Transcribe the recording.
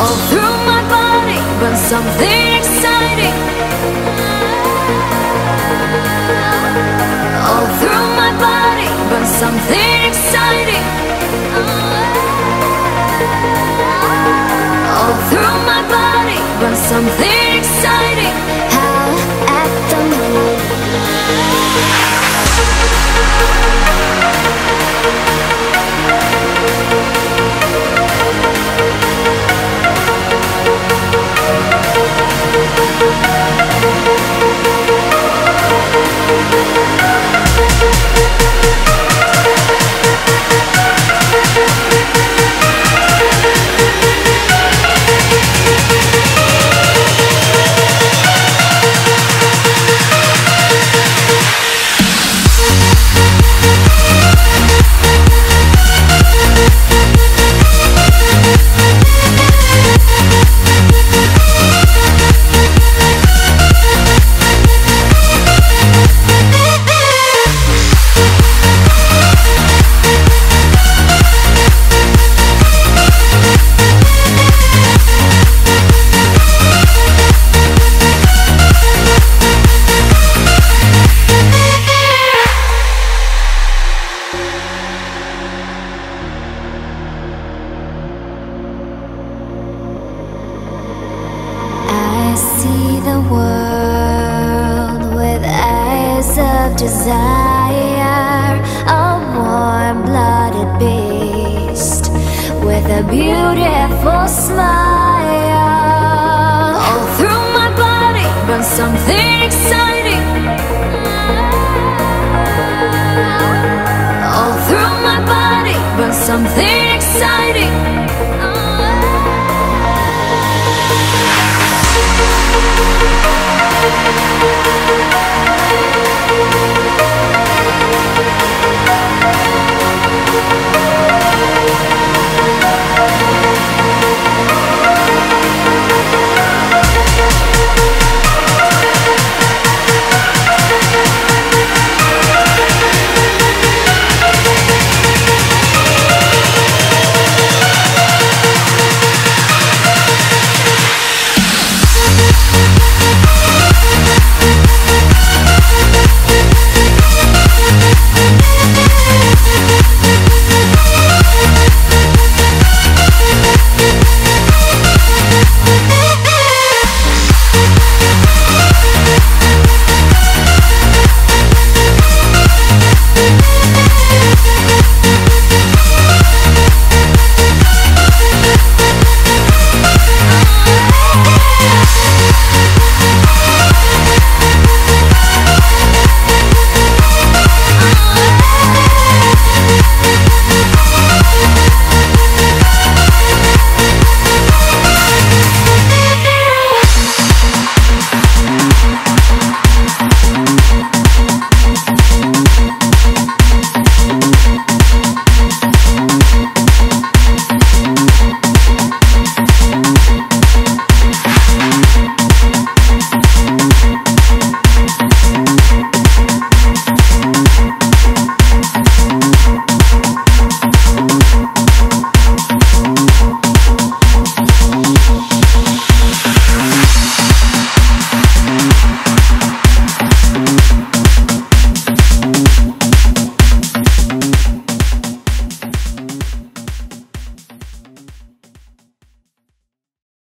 All through my body burns something exciting. All through my body burns something. Desire, a warm blooded beast with a beautiful smile. All through my body, but something exciting. All through my body, but something